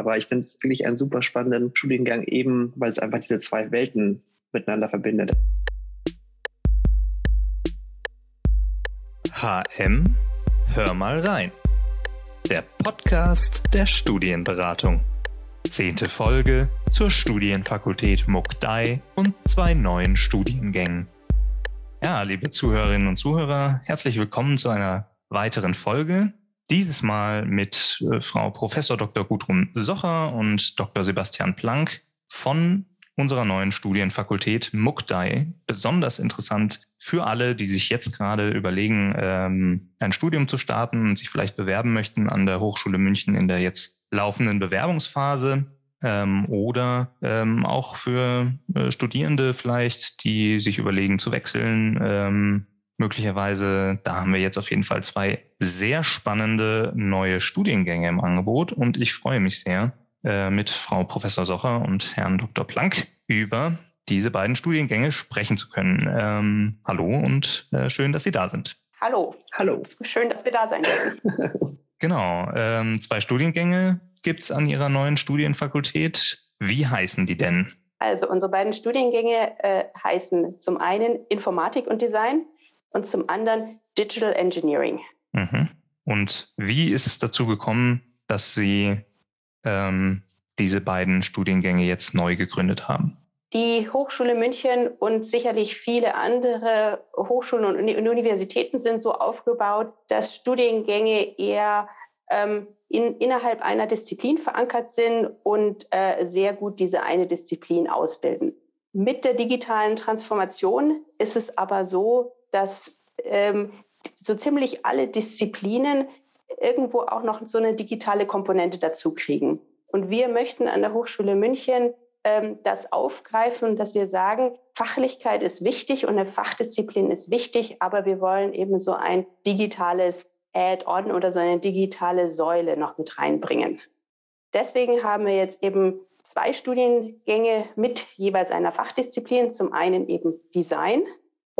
Aber ich finde es wirklich einen super spannenden Studiengang, eben weil es einfach diese zwei Welten miteinander verbindet. HM, hör mal rein. Der Podcast der Studienberatung. Zehnte Folge zur Studienfakultät Mukdai und zwei neuen Studiengängen. Ja, liebe Zuhörerinnen und Zuhörer, herzlich willkommen zu einer weiteren Folge. Dieses Mal mit äh, Frau Professor Dr. Gudrun Socher und Dr. Sebastian Planck von unserer neuen Studienfakultät Mukdai. Besonders interessant für alle, die sich jetzt gerade überlegen, ähm, ein Studium zu starten und sich vielleicht bewerben möchten an der Hochschule München in der jetzt laufenden Bewerbungsphase. Ähm, oder ähm, auch für äh, Studierende vielleicht, die sich überlegen zu wechseln. Möglicherweise, da haben wir jetzt auf jeden Fall zwei sehr spannende neue Studiengänge im Angebot und ich freue mich sehr, äh, mit Frau Professor Socher und Herrn Dr. Planck über diese beiden Studiengänge sprechen zu können. Ähm, hallo und äh, schön, dass Sie da sind. Hallo. Hallo. Schön, dass wir da sein dürfen. genau. Ähm, zwei Studiengänge gibt es an Ihrer neuen Studienfakultät. Wie heißen die denn? Also unsere beiden Studiengänge äh, heißen zum einen Informatik und Design und zum anderen Digital Engineering. Mhm. Und wie ist es dazu gekommen, dass Sie ähm, diese beiden Studiengänge jetzt neu gegründet haben? Die Hochschule München und sicherlich viele andere Hochschulen und Universitäten sind so aufgebaut, dass Studiengänge eher ähm, in, innerhalb einer Disziplin verankert sind und äh, sehr gut diese eine Disziplin ausbilden. Mit der digitalen Transformation ist es aber so, dass ähm, so ziemlich alle Disziplinen irgendwo auch noch so eine digitale Komponente dazu kriegen. Und wir möchten an der Hochschule München ähm, das aufgreifen, dass wir sagen, Fachlichkeit ist wichtig und eine Fachdisziplin ist wichtig, aber wir wollen eben so ein digitales Add-on oder so eine digitale Säule noch mit reinbringen. Deswegen haben wir jetzt eben zwei Studiengänge mit jeweils einer Fachdisziplin. Zum einen eben Design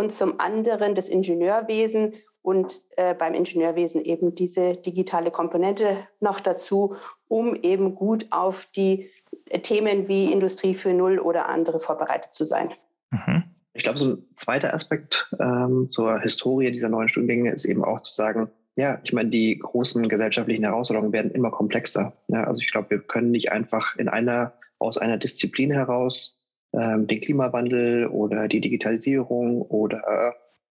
und zum anderen das Ingenieurwesen und äh, beim Ingenieurwesen eben diese digitale Komponente noch dazu, um eben gut auf die äh, Themen wie Industrie für Null oder andere vorbereitet zu sein. Mhm. Ich glaube, so ein zweiter Aspekt ähm, zur Historie dieser neuen Studiengänge ist eben auch zu sagen, ja, ich meine, die großen gesellschaftlichen Herausforderungen werden immer komplexer. Ja, also ich glaube, wir können nicht einfach in einer, aus einer Disziplin heraus ähm, den Klimawandel oder die Digitalisierung oder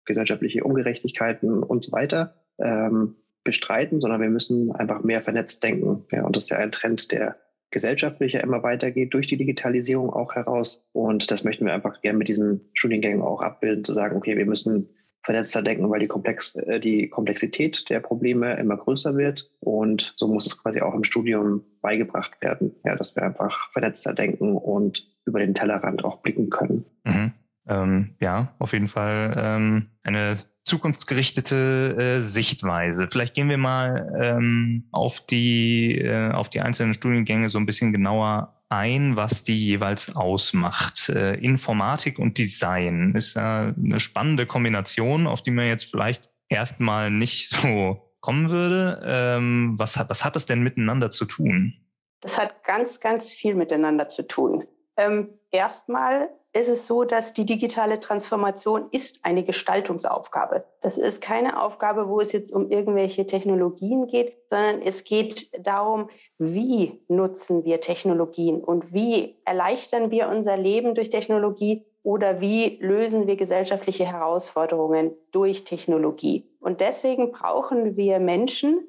gesellschaftliche Ungerechtigkeiten und so weiter ähm, bestreiten, sondern wir müssen einfach mehr vernetzt denken. Ja, und das ist ja ein Trend, der gesellschaftlich immer weitergeht, durch die Digitalisierung auch heraus. Und das möchten wir einfach gerne mit diesen Studiengängen auch abbilden, zu sagen, okay, wir müssen vernetzter denken, weil die, Komplex, äh, die Komplexität der Probleme immer größer wird. Und so muss es quasi auch im Studium beigebracht werden, ja, dass wir einfach vernetzter denken und über den Tellerrand auch blicken können. Mhm. Ähm, ja, auf jeden Fall ähm, eine zukunftsgerichtete äh, Sichtweise. Vielleicht gehen wir mal ähm, auf, die, äh, auf die einzelnen Studiengänge so ein bisschen genauer ein, was die jeweils ausmacht. Äh, Informatik und Design ist eine spannende Kombination, auf die man jetzt vielleicht erstmal nicht so kommen würde. Ähm, was, hat, was hat das denn miteinander zu tun? Das hat ganz, ganz viel miteinander zu tun. Ähm, erstmal ist es so, dass die digitale Transformation ist eine Gestaltungsaufgabe. Das ist keine Aufgabe, wo es jetzt um irgendwelche Technologien geht, sondern es geht darum, wie nutzen wir Technologien und wie erleichtern wir unser Leben durch Technologie oder wie lösen wir gesellschaftliche Herausforderungen durch Technologie. Und deswegen brauchen wir Menschen,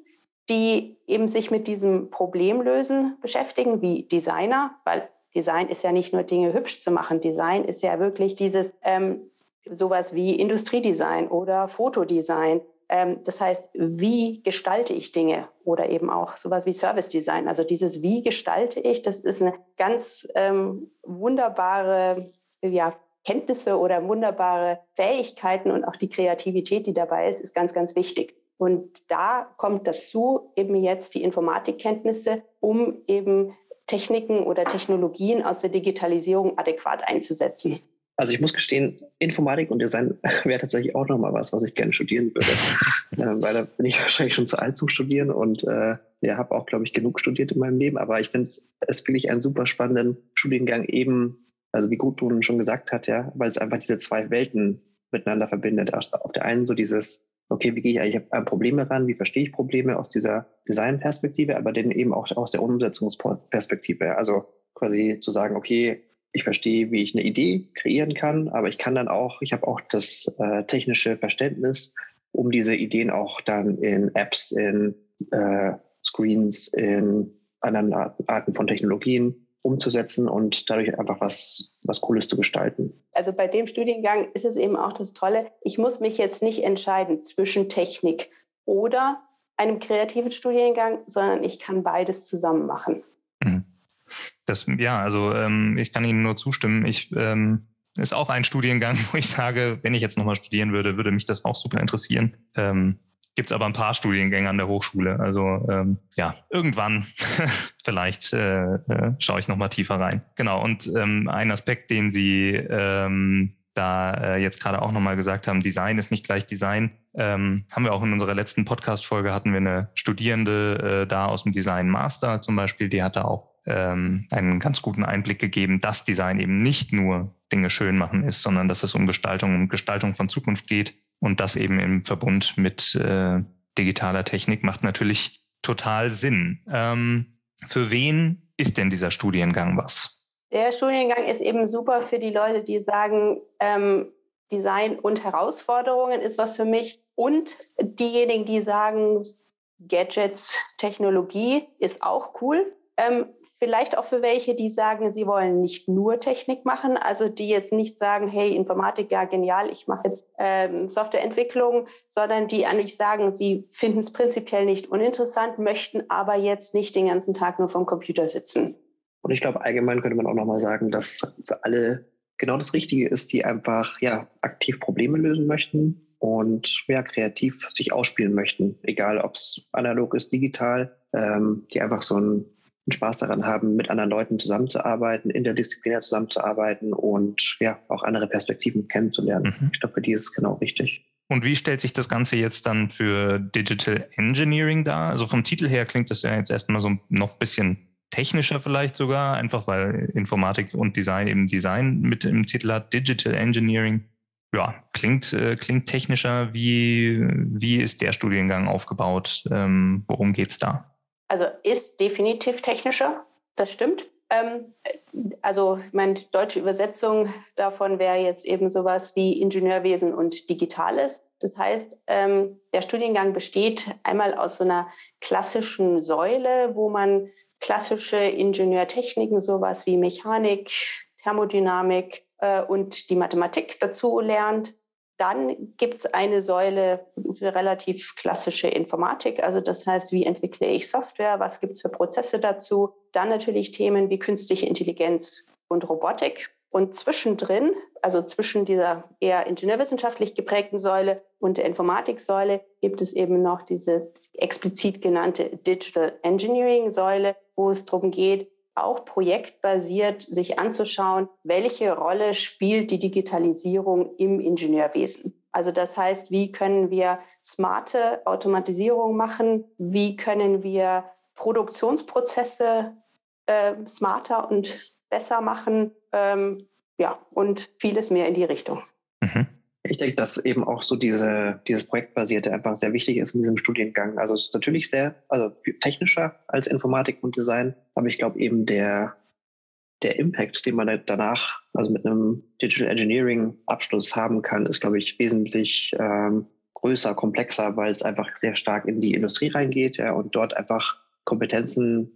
die eben sich mit diesem Problemlösen beschäftigen, wie Designer, weil Design ist ja nicht nur Dinge hübsch zu machen. Design ist ja wirklich dieses ähm, sowas wie Industriedesign oder Fotodesign. Ähm, das heißt, wie gestalte ich Dinge oder eben auch sowas wie Service Design. Also dieses Wie gestalte ich, das ist eine ganz ähm, wunderbare ja, Kenntnisse oder wunderbare Fähigkeiten und auch die Kreativität, die dabei ist, ist ganz, ganz wichtig. Und da kommt dazu eben jetzt die Informatikkenntnisse, um eben Techniken oder Technologien aus der Digitalisierung adäquat einzusetzen. Also ich muss gestehen, Informatik und Design wäre tatsächlich auch nochmal was, was ich gerne studieren würde. äh, weil da bin ich wahrscheinlich schon zu alt zum Studieren und äh, ja, habe auch, glaube ich, genug studiert in meinem Leben. Aber ich finde es wirklich einen super spannenden Studiengang eben, also wie gut du schon gesagt hast, ja, weil es einfach diese zwei Welten miteinander verbindet. Auf der einen so dieses, okay, wie gehe ich eigentlich an Probleme ran, wie verstehe ich Probleme aus dieser Designperspektive, aber dann eben auch aus der Umsetzungsperspektive. Also quasi zu sagen, okay, ich verstehe, wie ich eine Idee kreieren kann, aber ich kann dann auch, ich habe auch das äh, technische Verständnis, um diese Ideen auch dann in Apps, in äh, Screens, in anderen Arten von Technologien umzusetzen und dadurch einfach was, was Cooles zu gestalten. Also bei dem Studiengang ist es eben auch das Tolle, ich muss mich jetzt nicht entscheiden zwischen Technik oder einem kreativen Studiengang, sondern ich kann beides zusammen machen. Mhm. Das, ja, also ähm, ich kann Ihnen nur zustimmen. Ich ähm, ist auch ein Studiengang, wo ich sage, wenn ich jetzt nochmal studieren würde, würde mich das auch super interessieren. Ähm, Gibt es aber ein paar Studiengänge an der Hochschule. Also ähm, ja, irgendwann vielleicht äh, äh, schaue ich nochmal tiefer rein. Genau, und ähm, ein Aspekt, den Sie ähm, da äh, jetzt gerade auch nochmal gesagt haben, Design ist nicht gleich Design. Ähm, haben wir auch in unserer letzten Podcast-Folge hatten wir eine Studierende äh, da aus dem Design Master zum Beispiel, die hat da auch ähm, einen ganz guten Einblick gegeben, dass Design eben nicht nur Dinge schön machen ist, sondern dass es um Gestaltung, um Gestaltung von Zukunft geht und das eben im Verbund mit äh, digitaler Technik macht natürlich total Sinn. Ähm, für wen ist denn dieser Studiengang was? Der Studiengang ist eben super für die Leute, die sagen, ähm, Design und Herausforderungen ist was für mich. Und diejenigen, die sagen, Gadgets, Technologie ist auch cool. Ähm, Vielleicht auch für welche, die sagen, sie wollen nicht nur Technik machen, also die jetzt nicht sagen, hey, Informatik, ja, genial, ich mache jetzt ähm, Softwareentwicklung, sondern die eigentlich sagen, sie finden es prinzipiell nicht uninteressant, möchten aber jetzt nicht den ganzen Tag nur vom Computer sitzen. Und ich glaube, allgemein könnte man auch nochmal sagen, dass für alle genau das Richtige ist, die einfach ja, aktiv Probleme lösen möchten und ja, kreativ sich ausspielen möchten, egal ob es analog ist, digital, ähm, die einfach so ein Spaß daran haben, mit anderen Leuten zusammenzuarbeiten, interdisziplinär zusammenzuarbeiten und ja, auch andere Perspektiven kennenzulernen. Mhm. Ich glaube, für die ist es genau richtig. Und wie stellt sich das Ganze jetzt dann für Digital Engineering dar? Also vom Titel her klingt das ja jetzt erstmal so noch ein bisschen technischer vielleicht sogar, einfach weil Informatik und Design eben Design mit im Titel hat. Digital Engineering, ja, klingt, äh, klingt technischer. Wie, wie ist der Studiengang aufgebaut? Ähm, worum geht es da? Also ist definitiv technischer, das stimmt. Ähm, also meine deutsche Übersetzung davon wäre jetzt eben sowas wie Ingenieurwesen und Digitales. Das heißt, ähm, der Studiengang besteht einmal aus so einer klassischen Säule, wo man klassische Ingenieurtechniken, sowas wie Mechanik, Thermodynamik äh, und die Mathematik dazu lernt. Dann gibt es eine Säule relativ klassische Informatik, also das heißt, wie entwickle ich Software, was gibt es für Prozesse dazu. Dann natürlich Themen wie künstliche Intelligenz und Robotik. Und zwischendrin, also zwischen dieser eher ingenieurwissenschaftlich geprägten Säule und der Informatiksäule, gibt es eben noch diese explizit genannte Digital Engineering Säule, wo es darum geht, auch projektbasiert sich anzuschauen, welche Rolle spielt die Digitalisierung im Ingenieurwesen. Also das heißt, wie können wir smarte Automatisierung machen? Wie können wir Produktionsprozesse äh, smarter und besser machen? Ähm, ja, und vieles mehr in die Richtung. Ich denke, dass eben auch so diese, dieses Projektbasierte einfach sehr wichtig ist in diesem Studiengang. Also es ist natürlich sehr, also technischer als Informatik und Design, aber ich glaube eben der, der Impact, den man danach, also mit einem Digital Engineering Abschluss haben kann, ist, glaube ich, wesentlich ähm, größer, komplexer, weil es einfach sehr stark in die Industrie reingeht ja, und dort einfach Kompetenzen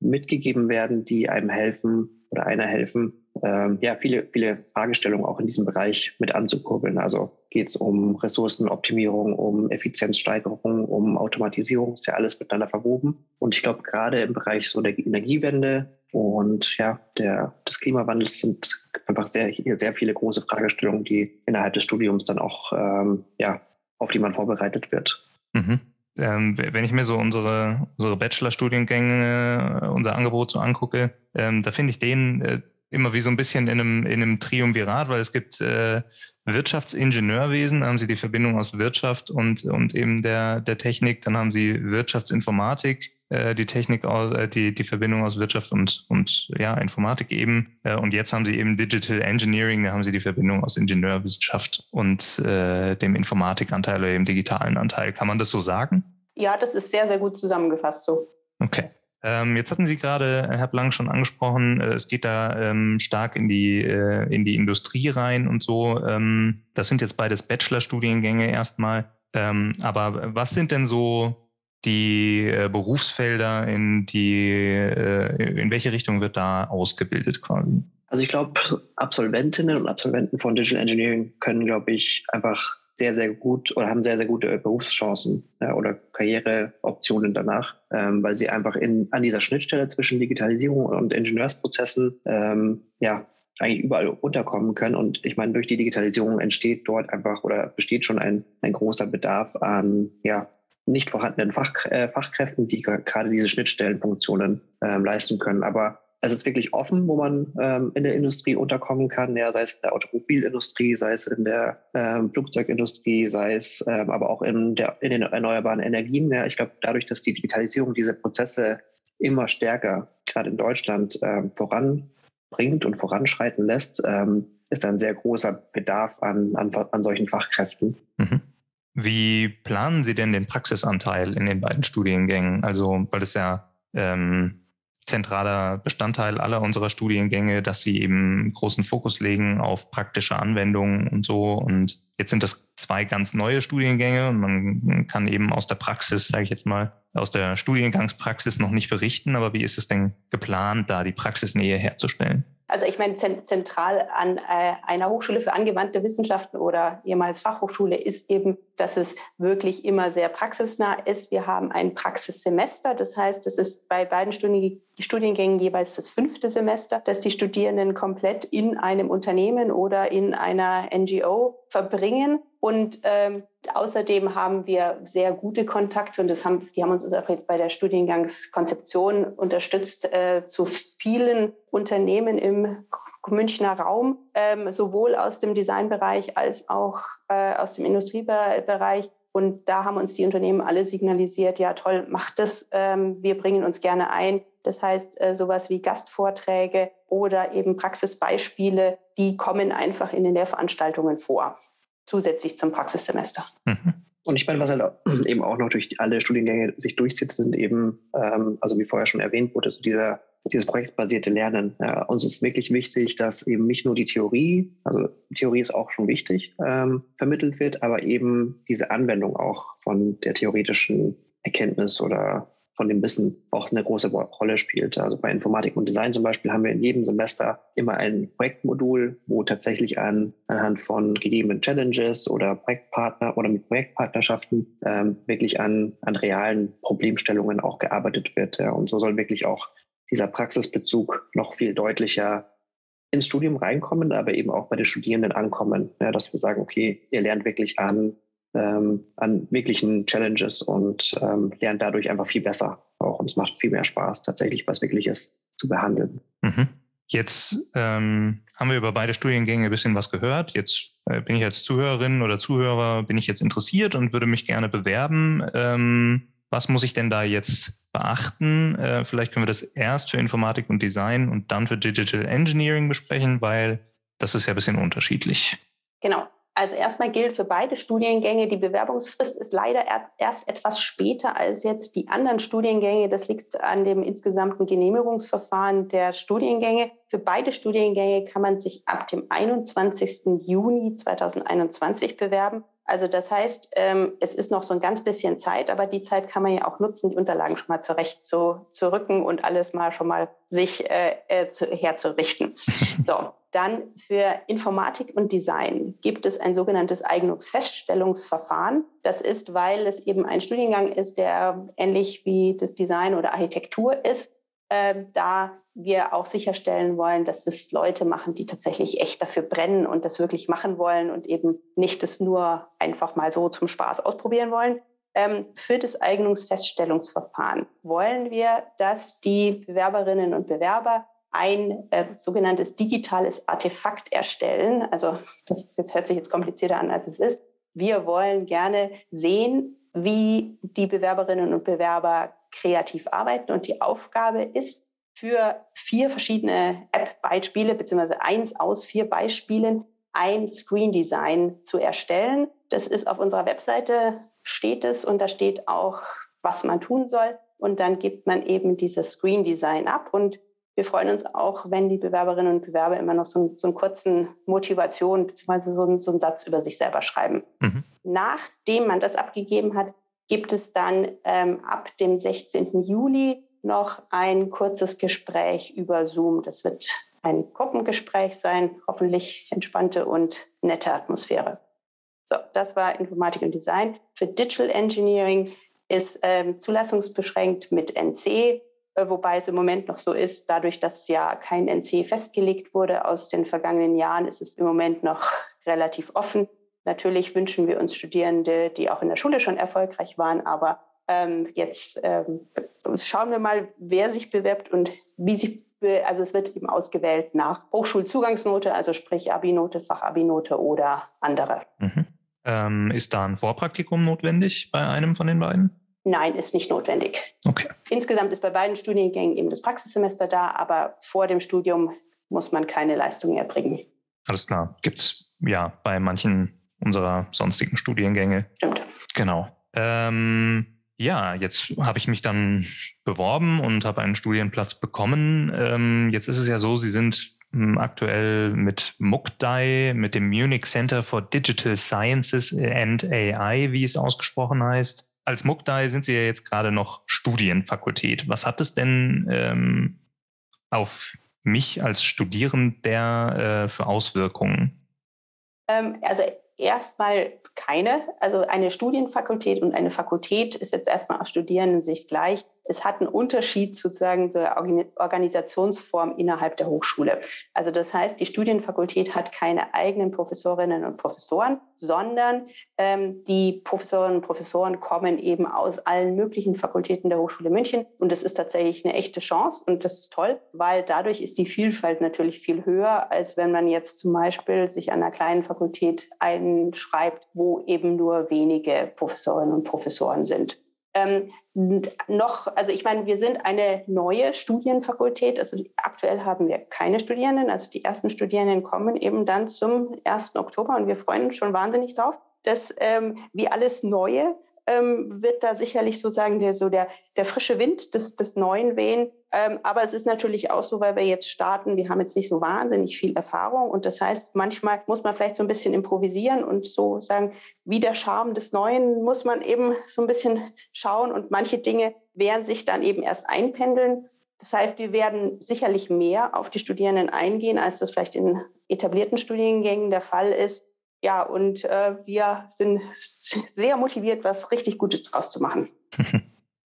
mitgegeben werden, die einem helfen oder einer helfen, ähm, ja, viele, viele Fragestellungen auch in diesem Bereich mit anzukurbeln. Also geht es um Ressourcenoptimierung, um Effizienzsteigerung, um Automatisierung, ist ja alles miteinander verwoben. Und ich glaube, gerade im Bereich so der Energiewende und ja, der, des Klimawandels sind einfach sehr, sehr viele große Fragestellungen, die innerhalb des Studiums dann auch, ähm, ja, auf die man vorbereitet wird. Mhm. Ähm, wenn ich mir so unsere, unsere Bachelorstudiengänge, äh, unser Angebot so angucke, ähm, da finde ich den, äh, immer wie so ein bisschen in einem, in einem Triumvirat, weil es gibt äh, Wirtschaftsingenieurwesen, da haben sie die Verbindung aus Wirtschaft und, und eben der, der Technik, dann haben sie Wirtschaftsinformatik, die Technik, aus, äh, die, die Verbindung aus Wirtschaft und, und ja, Informatik eben. Äh, und jetzt haben sie eben Digital Engineering, da haben sie die Verbindung aus Ingenieurwissenschaft und äh, dem Informatikanteil oder dem digitalen Anteil. Kann man das so sagen? Ja, das ist sehr, sehr gut zusammengefasst so. Okay. Ähm, jetzt hatten Sie gerade, Herr Blank, schon angesprochen, äh, es geht da ähm, stark in die, äh, in die Industrie rein und so. Ähm, das sind jetzt beides Bachelorstudiengänge erstmal. Aber was sind denn so die äh, Berufsfelder, in die, äh, in welche Richtung wird da ausgebildet quasi? Also ich glaube, Absolventinnen und Absolventen von Digital Engineering können, glaube ich, einfach sehr, sehr gut oder haben sehr, sehr gute Berufschancen ja, oder Karriereoptionen danach, ähm, weil sie einfach in, an dieser Schnittstelle zwischen Digitalisierung und Ingenieursprozessen ähm, ja, eigentlich überall unterkommen können. Und ich meine, durch die Digitalisierung entsteht dort einfach oder besteht schon ein, ein großer Bedarf an ja, nicht vorhandenen Fach, äh, Fachkräften, die gerade diese Schnittstellenfunktionen ähm, leisten können. Aber es ist wirklich offen, wo man ähm, in der Industrie unterkommen kann, ja, sei es in der Automobilindustrie, sei es in der ähm, Flugzeugindustrie, sei es ähm, aber auch in, der, in den erneuerbaren Energien. Ja. Ich glaube, dadurch, dass die Digitalisierung diese Prozesse immer stärker, gerade in Deutschland, ähm, voranbringt und voranschreiten lässt, ähm, ist ein sehr großer Bedarf an, an, an solchen Fachkräften. Mhm. Wie planen Sie denn den Praxisanteil in den beiden Studiengängen? Also, weil es ja ähm, zentraler Bestandteil aller unserer Studiengänge, dass sie eben großen Fokus legen auf praktische Anwendungen und so. Und jetzt sind das zwei ganz neue Studiengänge und man kann eben aus der Praxis, sage ich jetzt mal, aus der Studiengangspraxis noch nicht berichten. Aber wie ist es denn geplant, da die Praxisnähe herzustellen? Also ich meine, zentral an äh, einer Hochschule für angewandte Wissenschaften oder ehemals Fachhochschule ist eben, dass es wirklich immer sehr praxisnah ist. Wir haben ein Praxissemester, das heißt, es ist bei beiden Studiengängen jeweils das fünfte Semester, dass die Studierenden komplett in einem Unternehmen oder in einer NGO verbringen. Und ähm, außerdem haben wir sehr gute Kontakte und das haben, die haben uns auch jetzt bei der Studiengangskonzeption unterstützt äh, zu vielen Unternehmen im Münchner Raum, ähm, sowohl aus dem Designbereich als auch äh, aus dem Industriebereich. Und da haben uns die Unternehmen alle signalisiert, ja toll, macht das, ähm, wir bringen uns gerne ein. Das heißt, äh, sowas wie Gastvorträge oder eben Praxisbeispiele, die kommen einfach in den Lehrveranstaltungen vor zusätzlich zum Praxissemester. Mhm. Und ich meine, was halt eben auch noch durch alle Studiengänge sich durchzieht, sind eben, ähm, also wie vorher schon erwähnt wurde, so dieser, dieses projektbasierte Lernen. Ja, uns ist wirklich wichtig, dass eben nicht nur die Theorie, also Theorie ist auch schon wichtig, ähm, vermittelt wird, aber eben diese Anwendung auch von der theoretischen Erkenntnis oder von dem Wissen auch eine große Rolle spielt. Also bei Informatik und Design zum Beispiel haben wir in jedem Semester immer ein Projektmodul, wo tatsächlich an, anhand von gegebenen Challenges oder Projektpartner oder mit Projektpartnerschaften ähm, wirklich an, an realen Problemstellungen auch gearbeitet wird. Ja. Und so soll wirklich auch dieser Praxisbezug noch viel deutlicher ins Studium reinkommen, aber eben auch bei den Studierenden ankommen, ja, dass wir sagen, okay, ihr lernt wirklich an ähm, an wirklichen Challenges und ähm, lernt dadurch einfach viel besser auch. Und es macht viel mehr Spaß, tatsächlich was Wirkliches zu behandeln. Mhm. Jetzt ähm, haben wir über beide Studiengänge ein bisschen was gehört. Jetzt äh, bin ich als Zuhörerin oder Zuhörer, bin ich jetzt interessiert und würde mich gerne bewerben. Ähm, was muss ich denn da jetzt beachten? Äh, vielleicht können wir das erst für Informatik und Design und dann für Digital Engineering besprechen, weil das ist ja ein bisschen unterschiedlich. Genau. Also erstmal gilt für beide Studiengänge, die Bewerbungsfrist ist leider erst etwas später als jetzt die anderen Studiengänge. Das liegt an dem insgesamten Genehmigungsverfahren der Studiengänge. Für beide Studiengänge kann man sich ab dem 21. Juni 2021 bewerben. Also das heißt, ähm, es ist noch so ein ganz bisschen Zeit, aber die Zeit kann man ja auch nutzen, die Unterlagen schon mal zurecht zu, zu rücken und alles mal schon mal sich äh, äh, zu, herzurichten. so, dann für Informatik und Design gibt es ein sogenanntes Eignungsfeststellungsverfahren. Das ist, weil es eben ein Studiengang ist, der ähnlich wie das Design oder Architektur ist, da wir auch sicherstellen wollen, dass es Leute machen, die tatsächlich echt dafür brennen und das wirklich machen wollen und eben nicht das nur einfach mal so zum Spaß ausprobieren wollen. Ähm, für das Eignungsfeststellungsverfahren wollen wir, dass die Bewerberinnen und Bewerber ein äh, sogenanntes digitales Artefakt erstellen. Also das jetzt, hört sich jetzt komplizierter an, als es ist. Wir wollen gerne sehen, wie die Bewerberinnen und Bewerber kreativ arbeiten. Und die Aufgabe ist, für vier verschiedene App-Beispiele, beziehungsweise eins aus vier Beispielen, ein Screen Design zu erstellen. Das ist auf unserer Webseite, steht es und da steht auch, was man tun soll. Und dann gibt man eben dieses Screen Design ab. Und wir freuen uns auch, wenn die Bewerberinnen und Bewerber immer noch so, so einen kurzen Motivation bzw. So, so einen Satz über sich selber schreiben. Mhm. Nachdem man das abgegeben hat, gibt es dann ähm, ab dem 16. Juli noch ein kurzes Gespräch über Zoom. Das wird ein Gruppengespräch sein, hoffentlich entspannte und nette Atmosphäre. So, das war Informatik und Design. Für Digital Engineering ist ähm, zulassungsbeschränkt mit NC, äh, wobei es im Moment noch so ist, dadurch, dass ja kein NC festgelegt wurde aus den vergangenen Jahren, ist es im Moment noch relativ offen. Natürlich wünschen wir uns Studierende, die auch in der Schule schon erfolgreich waren, aber ähm, jetzt ähm, schauen wir mal, wer sich bewirbt und wie sich, also es wird eben ausgewählt nach Hochschulzugangsnote, also sprich Abi-Note, Fachabi-Note oder andere. Mhm. Ähm, ist da ein Vorpraktikum notwendig bei einem von den beiden? Nein, ist nicht notwendig. Okay. Insgesamt ist bei beiden Studiengängen eben das Praxissemester da, aber vor dem Studium muss man keine Leistungen erbringen. Alles klar. Gibt es ja bei manchen unserer sonstigen Studiengänge. Stimmt. Genau. Ähm, ja, jetzt habe ich mich dann beworben und habe einen Studienplatz bekommen. Ähm, jetzt ist es ja so, Sie sind hm, aktuell mit MUCDAI, mit dem Munich Center for Digital Sciences and AI, wie es ausgesprochen heißt. Als MUCDAI sind Sie ja jetzt gerade noch Studienfakultät. Was hat es denn ähm, auf mich als Studierender äh, für Auswirkungen? Ähm, also erstmal keine. Also eine Studienfakultät und eine Fakultät ist jetzt erstmal aus Studierendensicht gleich es hat einen Unterschied sozusagen zur Organisationsform innerhalb der Hochschule. Also das heißt, die Studienfakultät hat keine eigenen Professorinnen und Professoren, sondern ähm, die Professorinnen und Professoren kommen eben aus allen möglichen Fakultäten der Hochschule München. Und das ist tatsächlich eine echte Chance und das ist toll, weil dadurch ist die Vielfalt natürlich viel höher, als wenn man jetzt zum Beispiel sich an einer kleinen Fakultät einschreibt, wo eben nur wenige Professorinnen und Professoren sind. Ähm, noch, also ich meine, wir sind eine neue Studienfakultät. Also aktuell haben wir keine Studierenden. Also die ersten Studierenden kommen eben dann zum 1. Oktober und wir freuen uns schon wahnsinnig drauf, dass ähm, wie alles Neue ähm, wird da sicherlich sozusagen der, so der, der frische Wind des, des Neuen wehen. Ähm, aber es ist natürlich auch so, weil wir jetzt starten, wir haben jetzt nicht so wahnsinnig viel Erfahrung. Und das heißt, manchmal muss man vielleicht so ein bisschen improvisieren und so sagen, wie der Charme des Neuen muss man eben so ein bisschen schauen. Und manche Dinge werden sich dann eben erst einpendeln. Das heißt, wir werden sicherlich mehr auf die Studierenden eingehen, als das vielleicht in etablierten Studiengängen der Fall ist. Ja, und äh, wir sind sehr motiviert, was richtig Gutes draus zu machen.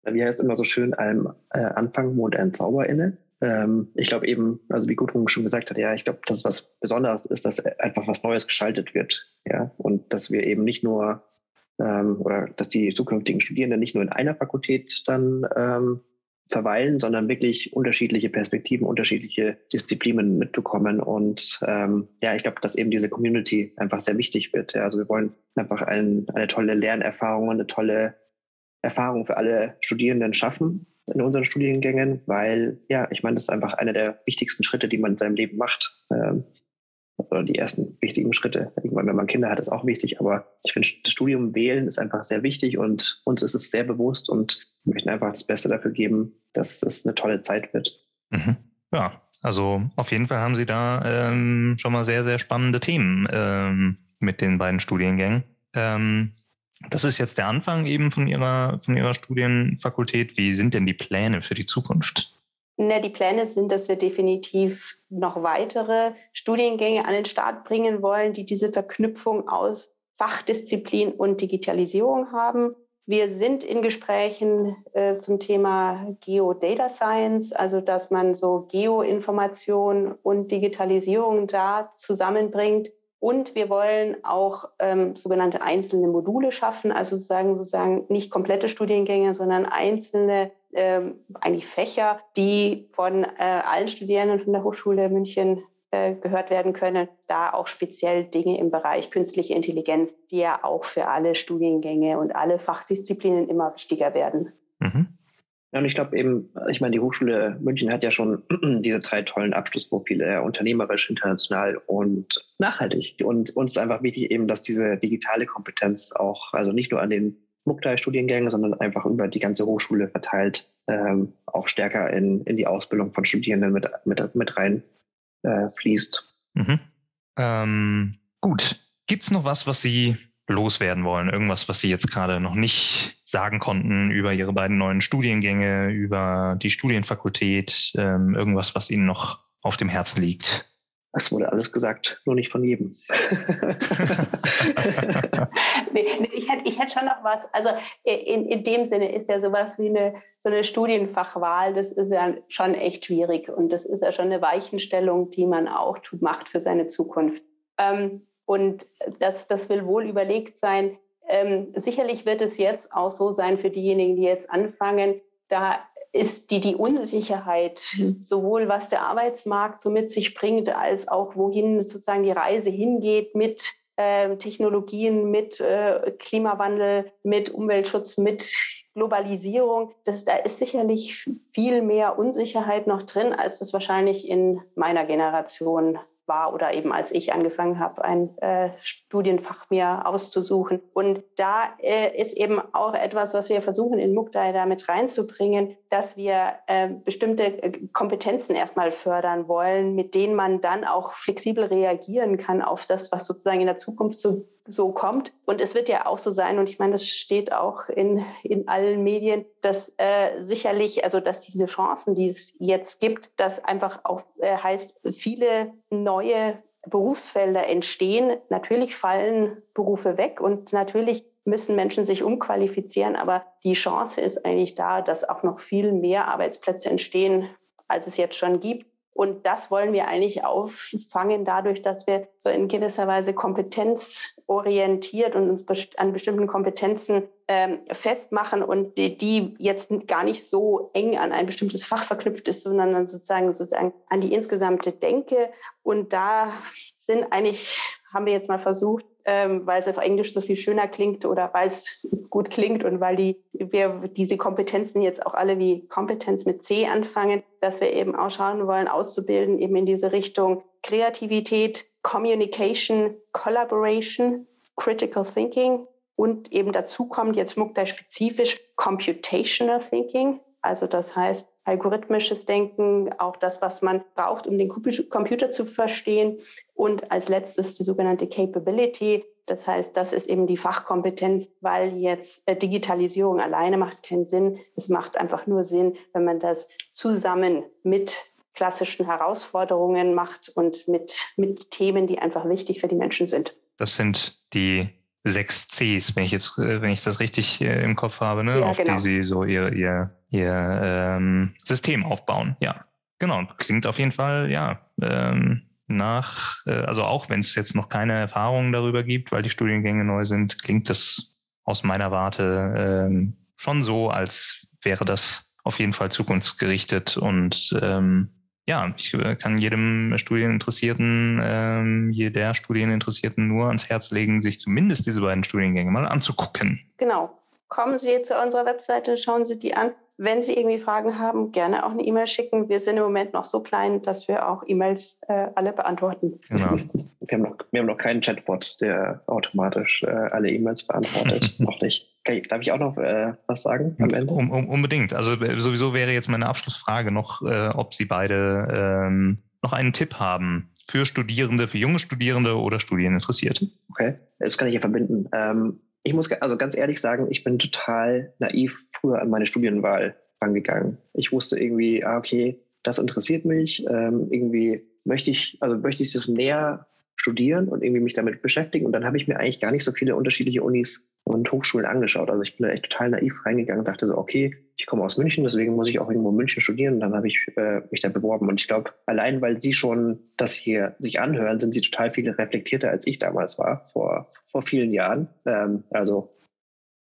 Wie heißt immer so schön, allem äh, Anfang wohnt ein Zauber inne. Ähm, ich glaube eben, also wie Gudrun schon gesagt hat, ja, ich glaube, dass was Besonderes ist, dass einfach was Neues geschaltet wird. Ja, und dass wir eben nicht nur ähm, oder dass die zukünftigen Studierenden nicht nur in einer Fakultät dann ähm, verweilen, sondern wirklich unterschiedliche Perspektiven, unterschiedliche Disziplinen mitbekommen. Und ähm, ja, ich glaube, dass eben diese Community einfach sehr wichtig wird. Ja, also wir wollen einfach ein, eine tolle Lernerfahrung, eine tolle Erfahrung für alle Studierenden schaffen in unseren Studiengängen, weil ja, ich meine, das ist einfach einer der wichtigsten Schritte, die man in seinem Leben macht. Ähm, oder die ersten wichtigen Schritte. Irgendwann, wenn man Kinder hat, ist auch wichtig, aber ich finde, das Studium wählen ist einfach sehr wichtig und uns ist es sehr bewusst und wir möchten einfach das Beste dafür geben, dass das eine tolle Zeit wird. Mhm. Ja, also auf jeden Fall haben Sie da ähm, schon mal sehr, sehr spannende Themen ähm, mit den beiden Studiengängen. Ähm, das ist jetzt der Anfang eben von Ihrer, von Ihrer Studienfakultät. Wie sind denn die Pläne für die Zukunft? Ne, die Pläne sind, dass wir definitiv noch weitere Studiengänge an den Start bringen wollen, die diese Verknüpfung aus Fachdisziplin und Digitalisierung haben. Wir sind in Gesprächen äh, zum Thema Geo-Data Science, also dass man so Geoinformation und Digitalisierung da zusammenbringt Und wir wollen auch ähm, sogenannte einzelne Module schaffen, also sozusagen, sozusagen nicht komplette Studiengänge, sondern einzelne ähm, eigentlich Fächer, die von äh, allen Studierenden von der Hochschule München äh, gehört werden können. Da auch speziell Dinge im Bereich künstliche Intelligenz, die ja auch für alle Studiengänge und alle Fachdisziplinen immer wichtiger werden. Mhm. Ja, und ich glaube eben, ich meine, die Hochschule München hat ja schon diese drei tollen Abschlussprofile, unternehmerisch, international und nachhaltig. Und uns ist einfach wichtig eben, dass diese digitale Kompetenz auch, also nicht nur an den Muktai-Studiengängen, sondern einfach über die ganze Hochschule verteilt, ähm, auch stärker in, in die Ausbildung von Studierenden mit, mit, mit rein äh, fließt. Mhm. Ähm, gut. Gibt es noch was, was Sie loswerden wollen? Irgendwas, was Sie jetzt gerade noch nicht sagen konnten über Ihre beiden neuen Studiengänge, über die Studienfakultät, ähm, irgendwas, was Ihnen noch auf dem Herzen liegt? Das wurde alles gesagt, nur nicht von jedem. nee, nee, ich, hätte, ich hätte schon noch was. Also in, in dem Sinne ist ja sowas wie eine, so eine Studienfachwahl, das ist ja schon echt schwierig. Und das ist ja schon eine Weichenstellung, die man auch tut, macht für seine Zukunft. Ähm, und das, das will wohl überlegt sein. Ähm, sicherlich wird es jetzt auch so sein für diejenigen, die jetzt anfangen, da ist die, die Unsicherheit, sowohl was der Arbeitsmarkt so mit sich bringt, als auch wohin sozusagen die Reise hingeht mit äh, Technologien, mit äh, Klimawandel, mit Umweltschutz, mit Globalisierung. Das, da ist sicherlich viel mehr Unsicherheit noch drin, als das wahrscheinlich in meiner Generation war oder eben als ich angefangen habe, ein äh, Studienfach mir auszusuchen. Und da äh, ist eben auch etwas, was wir versuchen in Mukdai da mit reinzubringen, dass wir äh, bestimmte äh, Kompetenzen erstmal fördern wollen, mit denen man dann auch flexibel reagieren kann auf das, was sozusagen in der Zukunft so so kommt. Und es wird ja auch so sein, und ich meine, das steht auch in, in allen Medien, dass äh, sicherlich, also dass diese Chancen, die es jetzt gibt, dass einfach auch äh, heißt, viele neue Berufsfelder entstehen. Natürlich fallen Berufe weg und natürlich müssen Menschen sich umqualifizieren, aber die Chance ist eigentlich da, dass auch noch viel mehr Arbeitsplätze entstehen, als es jetzt schon gibt. Und das wollen wir eigentlich auffangen dadurch, dass wir so in gewisser Weise kompetenzorientiert und uns an bestimmten Kompetenzen ähm, festmachen und die, die, jetzt gar nicht so eng an ein bestimmtes Fach verknüpft ist, sondern dann sozusagen, sozusagen an die insgesamte Denke. Und da sind eigentlich, haben wir jetzt mal versucht, ähm, weil es auf Englisch so viel schöner klingt oder weil es gut klingt und weil die, wir diese Kompetenzen jetzt auch alle wie Kompetenz mit C anfangen, dass wir eben auch schauen wollen, auszubilden, eben in diese Richtung Kreativität, Communication, Collaboration, Critical Thinking und eben dazu kommt jetzt Mukta spezifisch Computational Thinking. Also das heißt algorithmisches Denken, auch das, was man braucht, um den Computer zu verstehen. Und als letztes die sogenannte Capability. Das heißt, das ist eben die Fachkompetenz, weil jetzt äh, Digitalisierung alleine macht keinen Sinn. Es macht einfach nur Sinn, wenn man das zusammen mit klassischen Herausforderungen macht und mit, mit Themen, die einfach wichtig für die Menschen sind. Das sind die sechs Cs, wenn ich jetzt, äh, wenn ich das richtig äh, im Kopf habe, ne? Ja, auf genau. die sie so ihr, ihr, ihr ähm, System aufbauen. Ja, genau. Klingt auf jeden Fall, ja, ähm, nach, äh, also auch wenn es jetzt noch keine Erfahrungen darüber gibt, weil die Studiengänge neu sind, klingt das aus meiner Warte ähm, schon so, als wäre das auf jeden Fall zukunftsgerichtet und ähm, ja, ich äh, kann jedem Studieninteressierten, ähm, jeder Studieninteressierten nur ans Herz legen, sich zumindest diese beiden Studiengänge mal anzugucken. Genau. Kommen Sie zu unserer Webseite, schauen Sie die an. Wenn Sie irgendwie Fragen haben, gerne auch eine E-Mail schicken. Wir sind im Moment noch so klein, dass wir auch E-Mails äh, alle beantworten. Genau. Wir haben, noch, wir haben noch keinen Chatbot, der automatisch äh, alle E-Mails beantwortet. noch nicht. Okay, darf ich auch noch äh, was sagen am Ende? Um, um, unbedingt. Also äh, sowieso wäre jetzt meine Abschlussfrage noch, äh, ob Sie beide ähm, noch einen Tipp haben für Studierende, für junge Studierende oder Studieninteressierte. Okay, das kann ich ja verbinden. Ähm, ich muss also ganz ehrlich sagen, ich bin total naiv früher an meine Studienwahl angegangen. Ich wusste irgendwie, ah, okay, das interessiert mich. Ähm, irgendwie möchte ich, also möchte ich das näher studieren und irgendwie mich damit beschäftigen. Und dann habe ich mir eigentlich gar nicht so viele unterschiedliche Unis und Hochschulen angeschaut. Also ich bin da echt total naiv reingegangen und dachte so, okay, ich komme aus München, deswegen muss ich auch irgendwo in München studieren. Und dann habe ich äh, mich da beworben. Und ich glaube, allein weil Sie schon das hier sich anhören, sind Sie total viel reflektierter, als ich damals war, vor, vor vielen Jahren. Ähm, also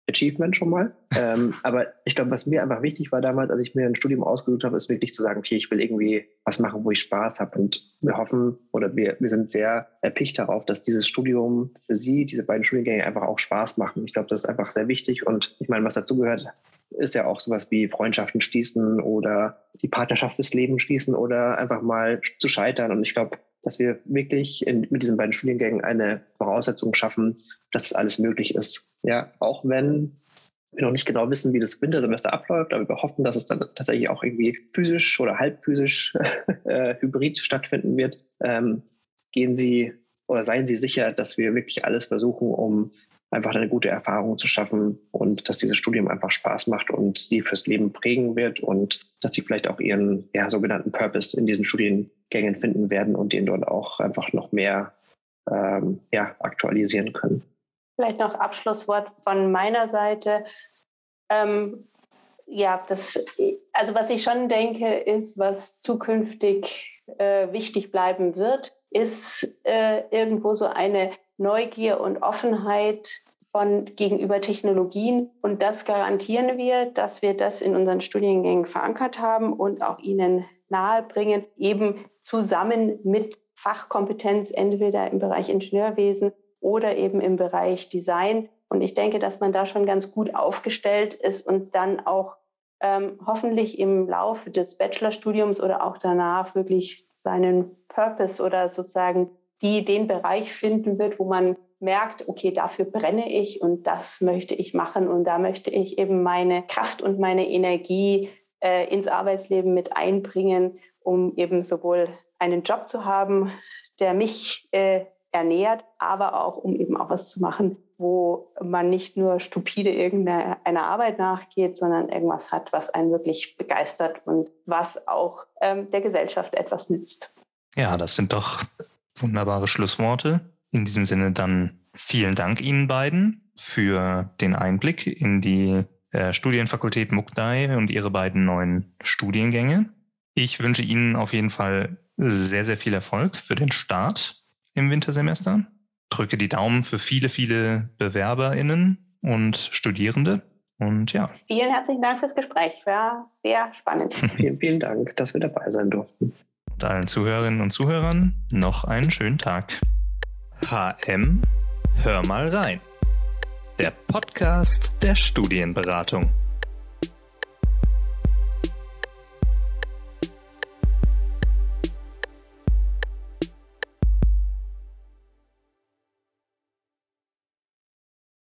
Achievement schon mal. ähm, aber ich glaube, was mir einfach wichtig war damals, als ich mir ein Studium ausgesucht habe, ist wirklich zu sagen, okay, ich will irgendwie was machen, wo ich Spaß habe. Und wir hoffen oder wir, wir sind sehr erpicht darauf, dass dieses Studium für Sie, diese beiden Studiengänge einfach auch Spaß machen. Ich glaube, das ist einfach sehr wichtig. Und ich meine, was dazugehört, ist ja auch sowas wie Freundschaften schließen oder die Partnerschaft des Lebens schließen oder einfach mal zu scheitern. Und ich glaube, dass wir wirklich in, mit diesen beiden Studiengängen eine Voraussetzung schaffen, dass es alles möglich ist. Ja, auch wenn wir noch nicht genau wissen, wie das Wintersemester abläuft, aber wir hoffen, dass es dann tatsächlich auch irgendwie physisch oder halb physisch äh, hybrid stattfinden wird. Ähm, gehen Sie oder seien Sie sicher, dass wir wirklich alles versuchen, um einfach eine gute Erfahrung zu schaffen und dass dieses Studium einfach Spaß macht und sie fürs Leben prägen wird und dass sie vielleicht auch ihren ja, sogenannten Purpose in diesen Studiengängen finden werden und den dort auch einfach noch mehr ähm, ja, aktualisieren können. Vielleicht noch Abschlusswort von meiner Seite. Ähm, ja, das, also was ich schon denke, ist, was zukünftig äh, wichtig bleiben wird, ist äh, irgendwo so eine Neugier und Offenheit von gegenüber Technologien. Und das garantieren wir, dass wir das in unseren Studiengängen verankert haben und auch ihnen nahebringen, eben zusammen mit Fachkompetenz, entweder im Bereich Ingenieurwesen oder eben im Bereich Design. Und ich denke, dass man da schon ganz gut aufgestellt ist und dann auch ähm, hoffentlich im Laufe des Bachelorstudiums oder auch danach wirklich seinen Purpose oder sozusagen die den Bereich finden wird, wo man merkt, okay, dafür brenne ich und das möchte ich machen und da möchte ich eben meine Kraft und meine Energie äh, ins Arbeitsleben mit einbringen, um eben sowohl einen Job zu haben, der mich äh, ernährt, aber auch um eben auch was zu machen, wo man nicht nur stupide irgendeiner Arbeit nachgeht, sondern irgendwas hat, was einen wirklich begeistert und was auch ähm, der Gesellschaft etwas nützt. Ja, das sind doch wunderbare Schlussworte. In diesem Sinne dann vielen Dank Ihnen beiden für den Einblick in die äh, Studienfakultät Mukdai und Ihre beiden neuen Studiengänge. Ich wünsche Ihnen auf jeden Fall sehr, sehr viel Erfolg für den Start im Wintersemester. Drücke die Daumen für viele, viele BewerberInnen und Studierende. Und ja. Vielen herzlichen Dank fürs Gespräch. War sehr spannend. vielen, vielen Dank, dass wir dabei sein durften und allen Zuhörerinnen und Zuhörern noch einen schönen Tag. HM, hör mal rein. Der Podcast der Studienberatung.